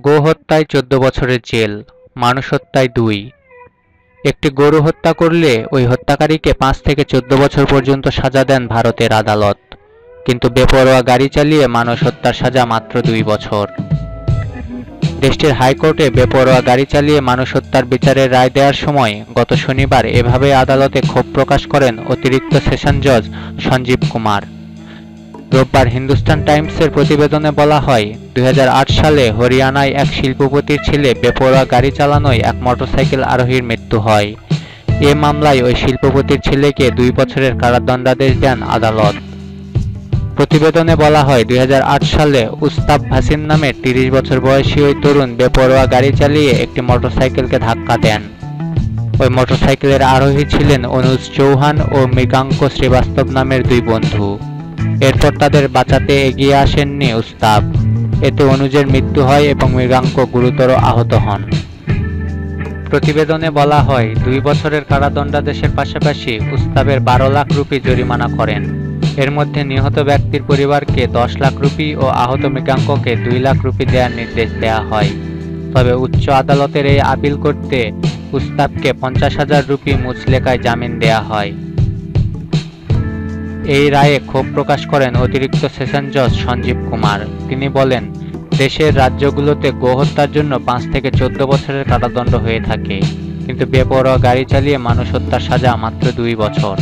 গো হত্যায় চোদ্দ বছরের জেল মানুষ হত্যায় দুই। একটি গরু হত্যা করলে ওই হত্যাকারীকে পাঁচ থেকে চোদ্দ বছর পর্যন্ত সাজা দেন ভারতের আদালত। কিন্তু বেপরোয়া গাড়ি চালিয়ে মানুষ হত্যার সাজা মাত্র দুই বছর। দেশটির হাইকোর্টে বেপরোয়া গাড়ি চালিয়ে মানুষ হত্যার বিচারের রায় দেওয়ার সময় গত শনিবার এভাবে আদালতে ক্ষোভ প্রকাশ করেন অতিরিক্ত সেশন জজ সঞ্জীব কুমার। রোববার হিন্দুস্তান টাইমসের প্রতিবেদনে বলা হয়, দুই হাজার আট সালে হরিয়ানায় এক শিল্পপতির ছেলে বেপরোয়া গাড়ি চালানোয় এক মোটরসাইকেল আরোহীর মৃত্যু হয়। এ মামলায় ওই শিল্পপতির ছেলেকে দুই বছরের কারাদণ্ডাদেশ দেন আদালত। প্রতিবেদনে বলা হয়, দুই হাজার আট সালে উস্তাব ভাসিন নামে তিরিশ বছর বয়সী ওই তরুণ বেপরোয়া গাড়ি চালিয়ে একটি মোটরসাইকেলকে ধাক্কা দেন। ওই মোটরসাইকেলের আরোহী ছিলেন অনুজ চৌহান ও মৃগাঙ্ক শ্রীবাস্তব নামের দুই বন্ধু। এরপর তাদের বাঁচাতে এগিয়ে আসেননি উস্তাব। এতে অনুজের মৃত্যু হয় এবং মৃগাঙ্ক গুরুতর আহত হন। প্রতিবেদনে বলা হয়, দুই বছরের কারাদণ্ডাদেশের পাশাপাশি উস্তাবের বারো লাখ রুপি জরিমানা করেন। এর মধ্যে নিহত ব্যক্তির পরিবারকে দশ লাখ রুপি ও আহত মৃগাঙ্ককে দুই লাখ রুপি দেওয়ার নির্দেশ দেওয়া হয়। তবে উচ্চ আদালতের এই আপিল করতে উস্তাবকে পঞ্চাশ হাজার রুপি মুচলেকায় জামিন দেয়া হয়। এই রায়ে ক্ষোভ প্রকাশ করেন অতিরিক্ত সেশন জজ সঞ্জীব কুমার। তিনি বলেন, দেশের রাজ্যগুলোতে গোহত্যার জন্য পাঁচ থেকে চোদ্দ বছরের কারাদণ্ড হয়ে থাকে, কিন্তু বেপরোয়া গাড়ি চালিয়ে মানুষ হত্যার সাজা মাত্র দুই বছর।